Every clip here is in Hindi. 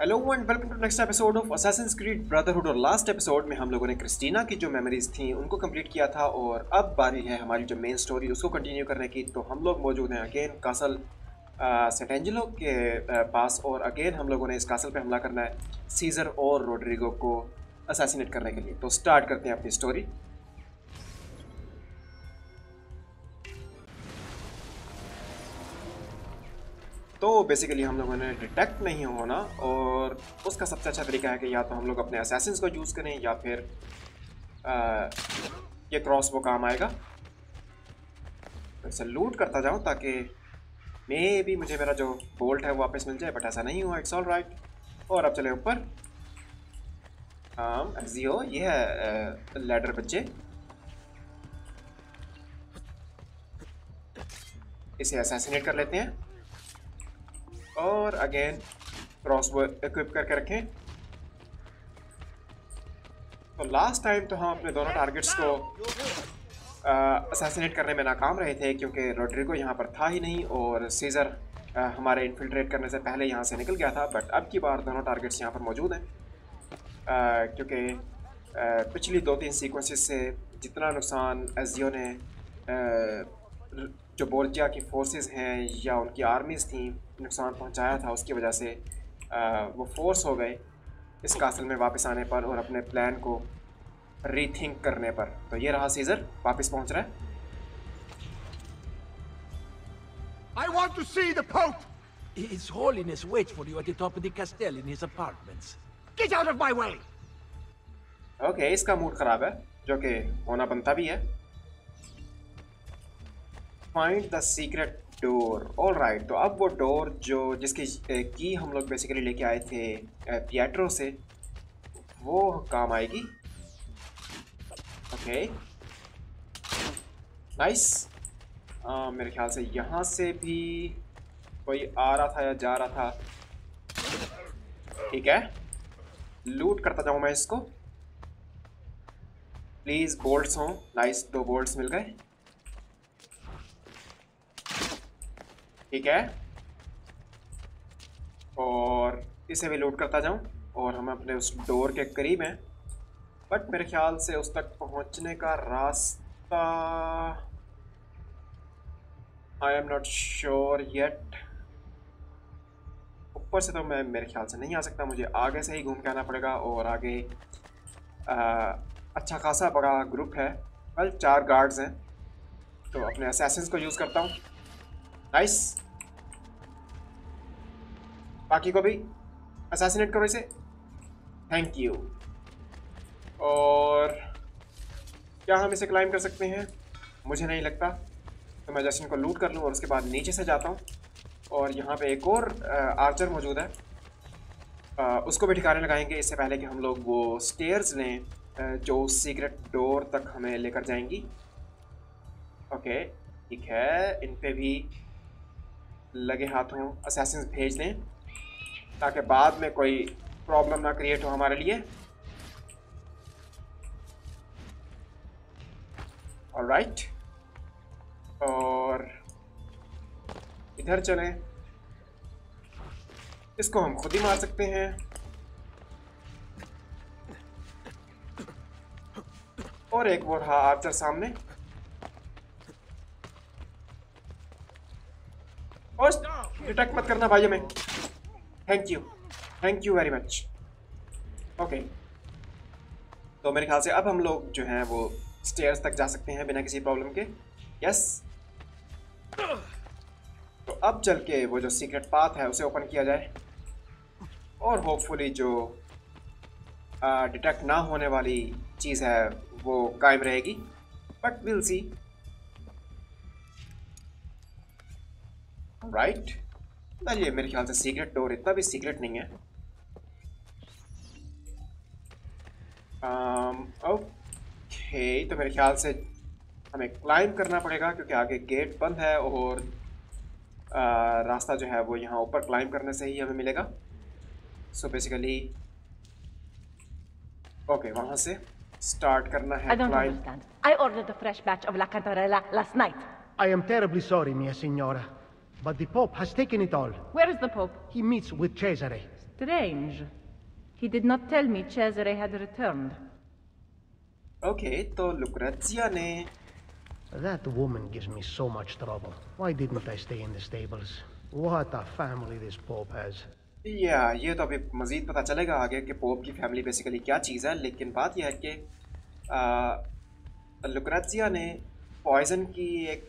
Hello and welcome to next episode of assassin creed brotherhood और लास्ट एपिसोड में हम लोगों ने क्रिस्टीना की जो मेमोरीज थी उनको कंप्लीट किया था और अब बारी है हमारी जो मेन स्टोरी उसको कंटिन्यू करने की। तो हम लोग मौजूद हैं अगेन कासल सेंट सेटेंजलो के आ, पास और अगेन हम लोगों ने इस कासल पे हमला करना है सीज़र और रोड्रिगो को असासिनेट करने के लिए। तो स्टार्ट करते हैं अपनी स्टोरी तो बेसिकली हम लोगों ने डिटेक्ट नहीं होना और उसका सबसे अच्छा तरीका है कि या तो हम लोग अपने असैसिन्स को यूज़ करें या फिर आ, ये क्रॉस वो काम आएगा। तो इसे लूट करता जाऊँ ताकि मे भी मुझे मेरा जो बोल्ट है वो वापस मिल जाए बट ऐसा नहीं हुआ इट्स ऑल राइट और अब चले ऊपर। हाँ जियो ये है लेडर बच्चे। इसे असैसिनेट कर लेते हैं। और अगेन क्रॉस इक्विप करके रखें। तो लास्ट टाइम तो हम अपने दोनों टारगेट्स को असासीनेट करने में नाकाम रहे थे, क्योंकि रोड्रिगो यहाँ पर था ही नहीं और सीज़र हमारे इन्फिल्ट्रेट करने से पहले यहाँ से निकल गया था बट अब की बार दोनों टारगेट्स यहाँ पर मौजूद हैं। क्योंकि पिछली दो तीन सीक्वेंसेस से जितना नुकसान एजियो ने जो बोर्जिया की फोर्सेस हैं या उनकी आर्मीज़ थी नुकसान पहुँचाया था उसकी वजह से आ, वो फोर्स हो गए इस कासल में वापस आने पर और अपने प्लान को रीथिंक करने पर तो ये रहा सीजर वापस पहुँच रहा है I want to see the Pope! His Holiness waits for you at the top of the castle in his apartments. Get out of my way! Okay okay, इसका मूड खराब है जो कि होना बनता भी है find the secret door all right तो अब वो डोर जो जिसकी की हम लोग बेसिकली लेके आए थे पियाट्रो से, वो काम आएगी। ओके नाइस मेरे ख्याल से यहाँ से भी कोई आ रहा था या जा रहा था। ठीक है। लूट करता जाऊँ मैं इसको। प्लीज़ बोल्ट्स हों। नाइस दो बोल्ट्स मिल गए। ठीक है। और इसे भी लोड करता जाऊँ और हम अपने उस डोर के करीब हैं। बट मेरे ख्याल से उस तक पहुँचने का रास्ता I am not sure yet ऊपर से तो मैं मेरे ख्याल से नहीं आ सकता। मुझे आगे से ही घूम के आना पड़ेगा और आगे आ, अच्छा खासा बड़ा ग्रुप है। कल चार गार्ड्स हैं। तो अपने असैसिन्स को यूज़ करता हूँ। नाइस बाकी को भी असैसिनेट करो इसे। थैंक यू और क्या हम इसे क्लाइम कर सकते हैं? मुझे नहीं लगता। तो मैं जैसे इनको लूट कर लूँ और उसके बाद नीचे से जाता हूँ। और यहाँ पे एक और आर्चर मौजूद है। आ, उसको भी ठिकाने लगाएँगे। इससे पहले कि हम लोग वो स्टेयर्स लें जो सीक्रेट डोर तक हमें लेकर जाएँगी। ओके ठीक है। इन पर भी लगे हाथों असैसिन भेज दें, ताकि बाद में कोई प्रॉब्लम ना क्रिएट हो हमारे लिए। राइट और इधर चलें। इसको हम खुद ही मार सकते हैं। और एक वो रहा आर्चर सामने। डिटेक्ट मत करना भाई हमें thank you thank you very much okay तो मेरे ख्याल से अब हम लोग जो हैं वो स्टेयर्स तक जा सकते हैं बिना किसी प्रॉब्लम के। यस तो अब चल के वो जो सीक्रेट पाथ है, उसे ओपन किया जाए। और होपफुली जो डिटेक्ट ना होने वाली चीज़ है, वो कायम रहेगी। बट विल सी राइट ये मेरे ख्याल से सीक्रेट डोर इतना भी सीक्रेट नहीं है ओके um, तो मेरे ख्याल से हमें क्लाइंब करना पड़ेगा क्योंकि आगे गेट बंद है और uh, रास्ता जो है वो यहाँ ऊपर क्लाइंब करने से ही हमें मिलेगा सो so बेसिकली ओके वहाँ से स्टार्ट करना है understand. I ordered a fresh batch of La Cantarella last night. I am terribly sorry, mia signora. But the Pope has taken it all. Where is the Pope? He meets with Cesare. Strange. He did not tell me Cesare had returned. Okay तो लुक्रेजिया ने That woman gives me so much trouble. Why didn't I stay in the stables? What a family this Pope has. या ये तो अभी मज़ीद पता चलेगा आगे कि पोप की फैमिली बेसिकली क्या चीज़ है लेकिन बात यह है कि लुक्रेजिया ने पॉइजन की एक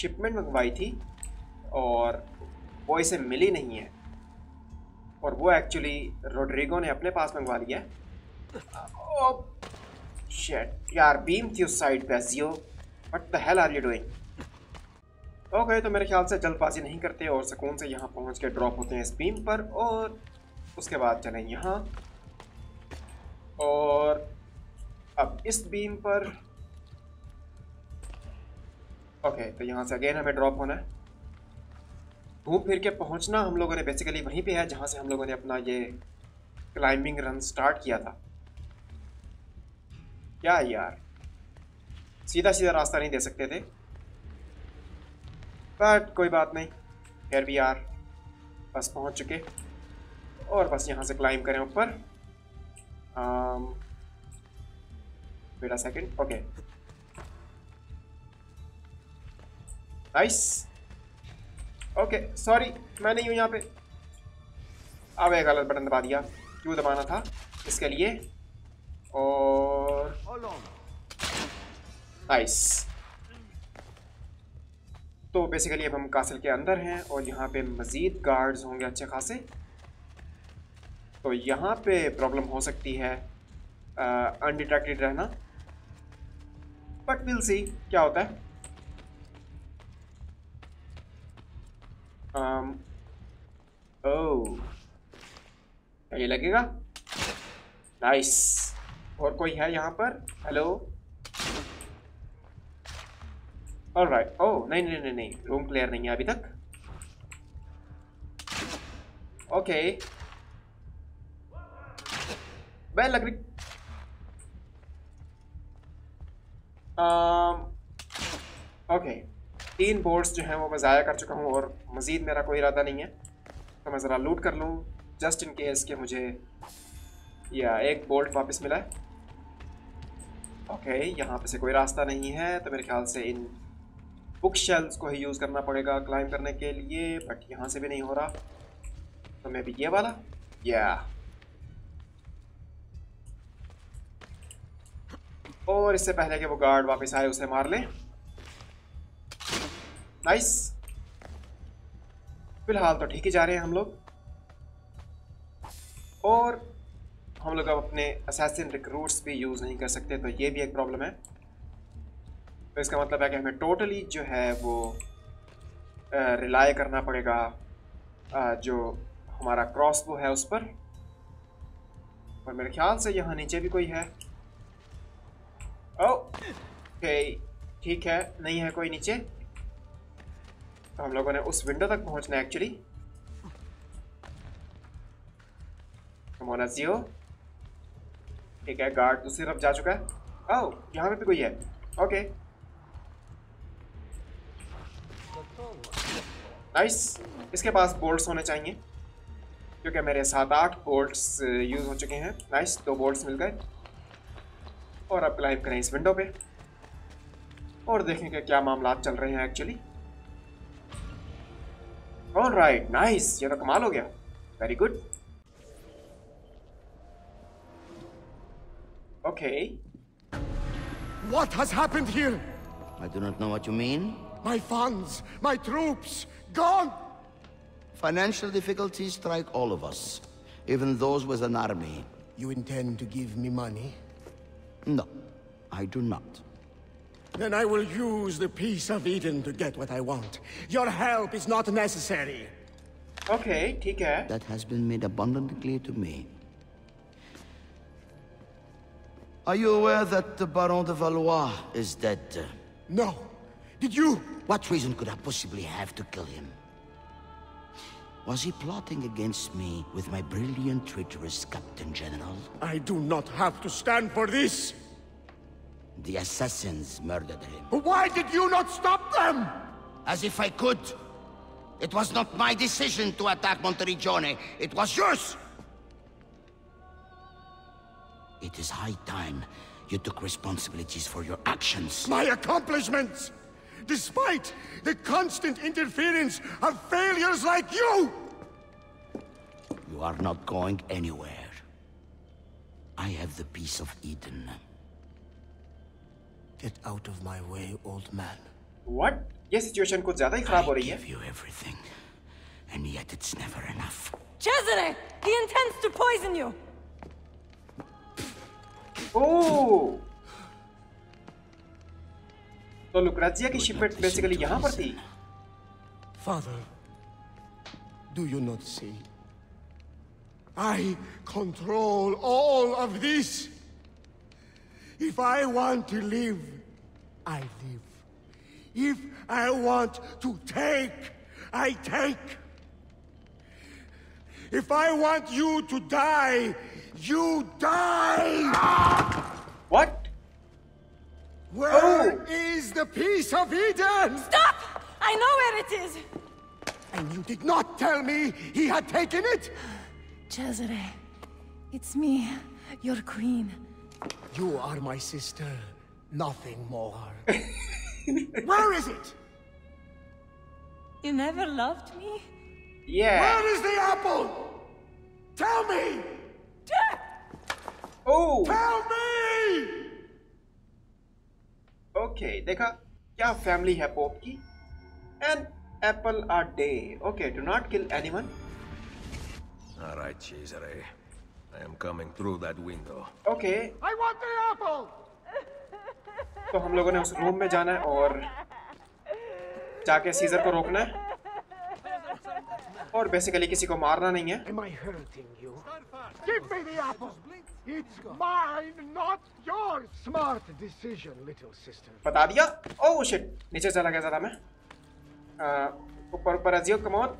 शिपमेंट मंगवाई थी और वो इसे मिली नहीं है। और वो एक्चुअली रोड्रिगो ने अपने पास मंगवा लिया है। शिट यार बीम थी उस साइड पे जियो what the hell are you doing okay तो मेरे ख्याल से जल्दबाजी नहीं करते और सुकून से यहाँ पहुँच के ड्रॉप होते हैं इस बीम पर और उसके बाद चलें यहाँ। और अब इस बीम पर। ओके तो यहाँ से अगेन हमें ड्रॉप होना है। घूम फिर के पहुँचना हम लोगों ने बेसिकली वहीं पे है जहाँ से हम लोगों ने अपना ये क्लाइंबिंग रन स्टार्ट किया था। क्या यार? सीधा सीधा रास्ता नहीं दे सकते थे। बट कोई बात नहीं। फिर भी यार बस पहुँच चुके। और बस यहाँ से क्लाइंब करें ऊपर। A second okay nice okay sorry मैं नहीं हूँ यहाँ पे। अब एक गलत बटन दबा दिया। क्यों दबाना था इसके लिए। और नाइस तो बेसिकली अब हम कासल के अंदर हैं और यहाँ पे मज़ीद गार्ड्स होंगे अच्छे खासे। तो यहाँ पे प्रॉब्लम हो सकती है अनडिटेक्टेड रहना। बट विल सी क्या होता है। Um, oh, ये लगेगा? नाइस और कोई है यहाँ पर? हेलो ऑल राइट ओह नहीं नहीं नहीं नहीं. रूम क्लियर नहीं है अभी तक. ओके बेल लग रही ओके तीन बोर्ड्स जो हैं वो मैं ज़ाया कर चुका हूँ और मज़ीद मेरा कोई इरादा नहीं है। तो मैं ज़रा लूट कर लूँ जस्ट इन केस के मुझे या एक बोल्ट वापस मिला है। ओके यहाँ पे से कोई रास्ता नहीं है तो मेरे ख्याल से इन बुक शेल्स को ही यूज़ करना पड़ेगा क्लाइम करने के लिए बट यहाँ से भी नहीं हो रहा। तो मैं भी ये वाला या और इससे पहले कि वो गार्ड वापस आए, उसे मार लें। नाइस फ़िलहाल तो ठीक ही जा रहे हैं हम लोग। और हम लोग अब अपने असैसिन रिक्रूट्स भी यूज़ नहीं कर सकते तो ये भी एक प्रॉब्लम है। तो इसका मतलब है कि हमें टोटली जो है वो रिलाय करना पड़ेगा जो हमारा क्रॉसबो है उस पर। और मेरे ख्याल से यहाँ नीचे भी कोई है। ओके ठीक है, नहीं है कोई नीचे। तो हम लोगों ने उस विंडो तक पहुँचना है एक्चुअली जियो ठीक है गार्ड दूसरी तरफ़ जा चुका है. ओह यहाँ पे भी कोई है. ओके नाइस इसके पास बोल्ट्स होने चाहिए, क्योंकि मेरे सात आठ बोल्ट्स यूज़ हो चुके हैं. नाइस दो बोल्ट्स मिल गए. और अब क्लाइम करें इस विंडो पे. और देखें कि क्या मामला चल रहे हैं एक्चुअली ऑल राइट नाइस ये तो कमाल हो गया very good okay What has happened here? I do not know what you mean. My funds, my troops, gone! Financial difficulties strike all of us, even those with an army. You intend to give me money? No, I do not. Then I will use the peace of Eden to get what I want. Your help is not necessary. Okay, take care. That has been made abundantly clear to me. Are you aware that the Baron de Valois is dead? No. Did you? What reason could I possibly have to kill him? Was he plotting against me with my brilliant traitorous Captain General? I do not have to stand for this! The assassins murdered him. But Why did you not stop them? As if I could! It was not my decision to attack Monteriggione. It was yours! It is high time you took responsibilities for your actions. My accomplishments! Despite the constant interference of failures like you! You are not going anywhere. I have the peace of Eden. Get out of my way, old man. What? ये सिचुएशन कुछ ज्यादा ही खराब हो I रही है give you everything, and yet it's never enough. Cesare! He intends to poison you! ओह तो लुक्राजिया की शिपमेंट बेसिकली यहाँ पर थी Father, do you not see? I control all of this. If I want to live, I live. If I want to take, I take. If I want you to die, you die! What? Where oh. is the piece of Eden? Stop! I know where it is! And you did not tell me he had taken it? Cesare, it's me, your queen. You are my sister, nothing more. Where is it? You never loved me? Yeah. Where is the apple? Tell me! Oh Tell me! Okay देखा क्या फैमिली है पोप की an apple a day okay do not kill anyone All right, Cesare. I am coming through that window. Okay I want the apple! तो हम लोगों ने उस रूम में जाना है और जाके सीजर को रोकना है और बेसिकली किसी को मारना नहीं है Am I hurting you? Give me the apple! It's mine, not yours! Smart decision, little sister. बता दिया ओह शिट नीचे चला गया जरा मैं ऊपर ऊपर अजियो कम ऑन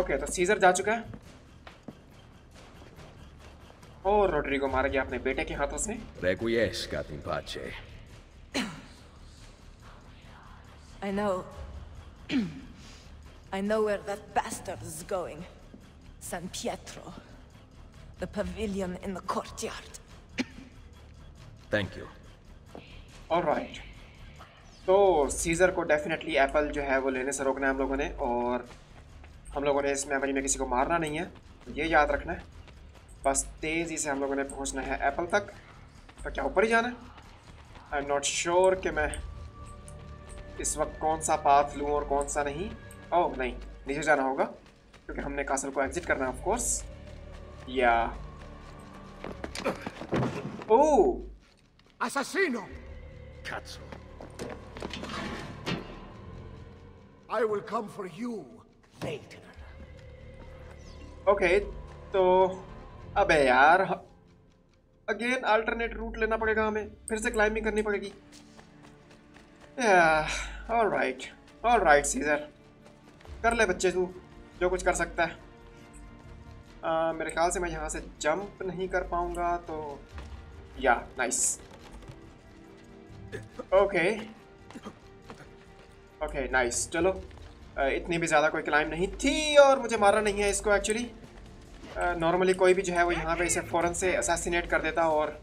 ओके तो सीजर जा चुका है और रोड्रिगो मारा गया अपने बेटे के हाथों से Requiescat in pace. I know. I know where that bastard is going. San Pietro. The pavilion in the courtyard. Thank you. All right तो सीजर को डेफिनेटली एप्पल जो है वो लेने से रोकना है हम लोगों ने और हम लोगों ने इस मेमोरी में किसी को मारना नहीं है ये याद रखना है बस तेज़ी से हम लोगों ने पहुँचना है एप्पल तक तो क्या ऊपर ही जाना है आई एम नॉट श्योर कि मैं इस वक्त कौन सा पाथ लूँ और कौन सा नहीं ओह नहीं नीचे जाना होगा क्योंकि हमने कासल को एग्जिट करना है ऑफ़ कोर्स या oh Assassino! Cazzo. I will come for you later. Okay तो अबे यार अगेन अल्टरनेट रूट लेना पड़ेगा हमें फिर से क्लाइंबिंग करनी पड़ेगी। All right all right Cesare कर ले बच्चे तू जो कुछ कर सकता है। आ, मेरे ख्याल से मैं यहाँ से जंप नहीं कर पाऊँगा तो या नाइस ओके ओके नाइस चलो इतनी भी ज़्यादा कोई क्लाइम नहीं थी और मुझे मारा नहीं है इसको एक्चुअली नॉर्मली कोई भी जो है वो यहाँ पे इसे फ़ौरन से असासीनेट कर देता और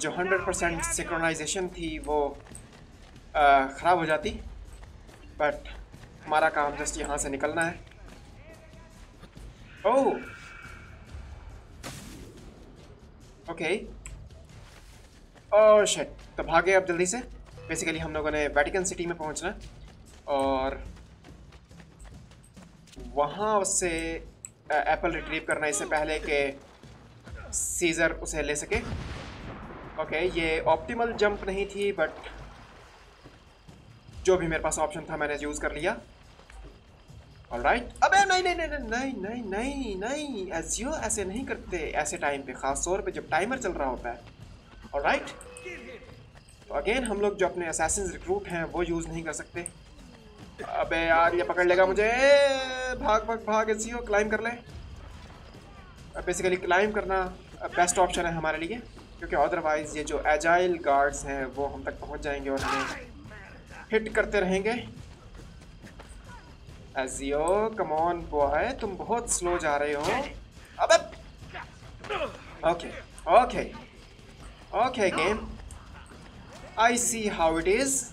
जो हंड्रेड परसेंट सिक्रोनाइजेशन थी वो ख़राब हो जाती। बट हमारा काम जस्ट यहाँ से निकलना है। ओह ओके ओह शिट तो भागे अब जल्दी से। बेसिकली हम लोगों ने वेटिकन सिटी में पहुँचना। और वहाँ उससे एप्पल रिट्रीव करना इससे पहले कि सीज़र उसे ले सके। ओके ये ऑप्टिमल जंप नहीं थी बट जो भी मेरे पास ऑप्शन था, मैंने यूज़ कर लिया। ऑलराइट अबे, नहीं नहीं नहीं नहीं नहीं नहीं नहीं एजियो ऐसे नहीं करते। ऐसे टाइम पे, ख़ास तौर पे जब टाइमर चल रहा होता है। ऑलराइट तो अगेन हम लोग जो अपने असैसिन रिक्रूट हैं, वो यूज़ नहीं कर सकते। अबे यार, ये पकड़ लेगा मुझे। भाग भाग भाग एसियो क्लाइम कर ले। बेसिकली क्लाइम करना बेस्ट ऑप्शन है हमारे लिए, क्योंकि अदरवाइज़ ये जो एजाइल गार्ड्स हैं, वो हम तक पहुँच जाएँगे और हमें हिट करते रहेंगे। एजियो कम ऑन बॉय तुम बहुत स्लो जा रहे हो। अब okay okay okay game I see how it is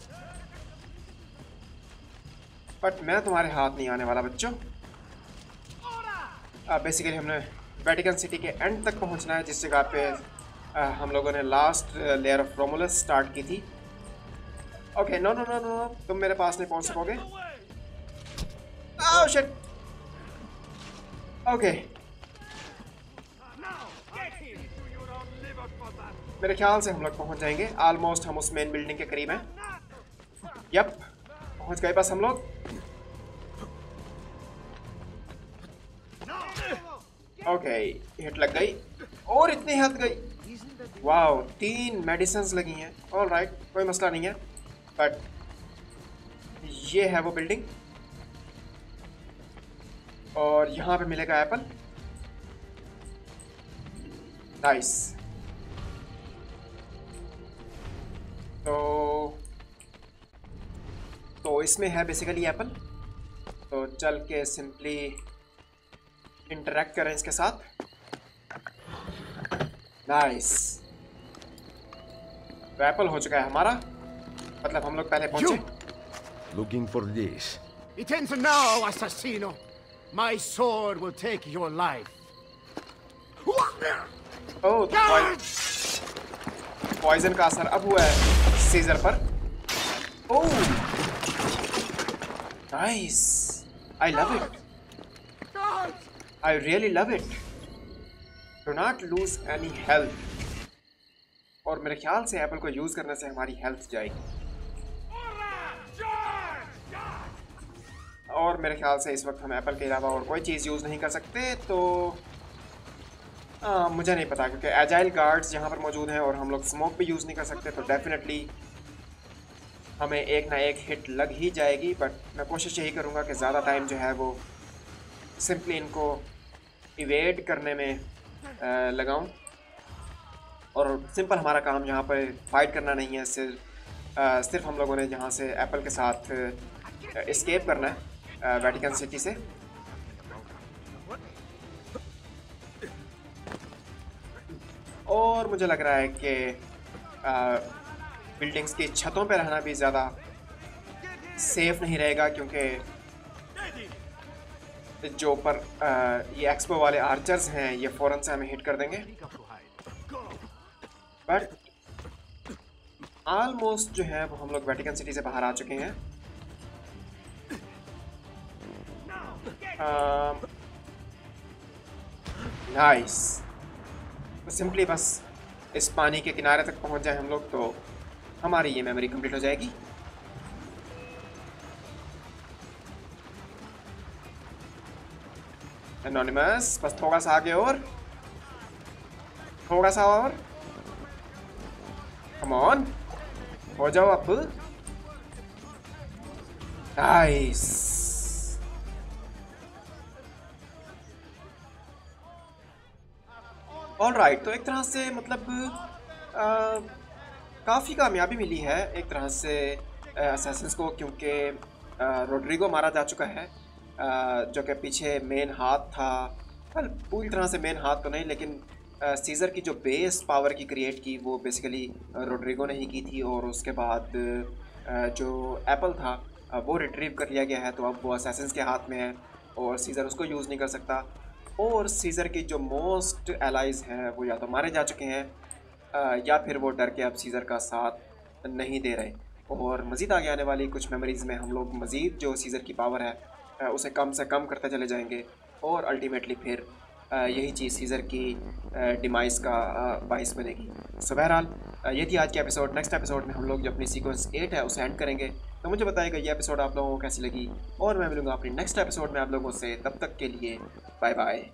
but मैं तुम्हारे हाथ नहीं आने वाला, बच्चों। बेसिकली हमने वेटिकन सिटी के एंड तक पहुँचना है जिस जगह पे आ, हम लोगों ने last layer of Romulus start की थी। Okay no no no no तुम मेरे पास नहीं पहुँच सकोगे। ओके मेरे ख्याल से हम लोग पहुँच जाएँगे। ऑलमोस्ट हम उस मेन बिल्डिंग के करीब हैं। यप पहुँच गए बस हम लोग। ओके हिट लग गई और इतनी हद गई। वाह तीन मेडिसिन लगी हैं। ऑल राइट कोई मसला नहीं है। बट ये है वो बिल्डिंग और यहाँ पे मिलेगा एप्पल नाइस तो तो इसमें है बेसिकली एप्पल तो चल के सिंपली इंटरेक्ट करें इसके साथ। नाइस तो एप्पल हो चुका है हमारा। मतलब हम लोग पहले पहुँचे। Looking for. It ends now, assassino. My sword will take your life. Oh poison का असर अब हुआ है सीजर पर। ओह nice I love it I really love it. Do not lose any health. और मेरे ख्याल से एप्पल को यूज़ करने से हमारी हेल्थ जाएगी और मेरे ख्याल से इस वक्त हम एप्पल के अलावा और कोई चीज़ यूज़ नहीं कर सकते तो आ, मुझे नहीं पता क्योंकि एजाइल गार्ड्स यहाँ पर मौजूद हैं और हम लोग स्मोक भी यूज़ नहीं कर सकते तो डेफिनेटली हमें एक ना एक हिट लग ही जाएगी बट मैं कोशिश यही करूँगा कि ज़्यादा टाइम जो है वो सिंपली इनको इवेड करने में लगाऊँ। और सिंपल हमारा काम यहाँ पर फाइट करना नहीं है, सिर्फ़ सिर्फ़ हम लोगों ने यहाँ से एप्पल के साथ इस्केप करना है वेटिकन सिटी से। और मुझे लग रहा है कि बिल्डिंग्स की छतों पर रहना भी ज़्यादा सेफ़ नहीं रहेगा, क्योंकि जो ऊपर ये एक्सपो वाले आर्चर्स हैं, ये फ़ौरन से हमें हिट कर देंगे। बट ऑलमोस्ट जो है, वो हम लोग वेटिकन सिटी से बाहर आ चुके हैं। नाइस तो सिंपली बस इस पानी के किनारे तक पहुँच जाए हम लोग तो हमारी ये मेमोरी कंप्लीट हो जाएगी। एनोनिमस बस थोड़ा सा आगे और थोड़ा सा और कम ऑन हो जाओ अब नाइस ऑल राइट तो एक तरह से मतलब काफ़ी कामयाबी मिली है एक तरह से असेसंस को क्योंकि रोड्रिगो मारा जा चुका है। जो कि पीछे मेन हाथ था। पूरी तरह से मेन हाथ तो नहीं, लेकिन सीज़र की जो बेस पावर की क्रिएट की, वो बेसिकली रोड्रिगो ने ही की थी और उसके बाद जो एप्पल था वो रिट्रीव कर लिया गया है तो अब वो असेसंस के हाथ में है और सीज़र उसको यूज़ नहीं कर सकता। और सीज़र की जो मोस्ट एलाइज हैं, वो या तो मारे जा चुके हैं या फिर वो डर के अब सीज़र का साथ नहीं दे रहे। और मज़ीद आगे आने वाली कुछ मेमोरीज़ में हम लोग मज़ीद जो सीज़र की पावर है उसे कम से कम करते चले जाएँगे और अल्टीमेटली फिर यही चीज़ सीज़र की डिमाइस का बाइस बनेगी। सो बहरहाल ये थी आज के एपिसोड नेक्स्ट एपिसोड में हम लोग जो अपनी सीक्वेंस एट है, उसे एंड करेंगे। तो मुझे बताएगा ये एपिसोड आप लोगों को कैसी लगी? और मैं मिलूँगा अपने नेक्स्ट एपिसोड में आप लोगों से। तब तक के लिए बाय बाय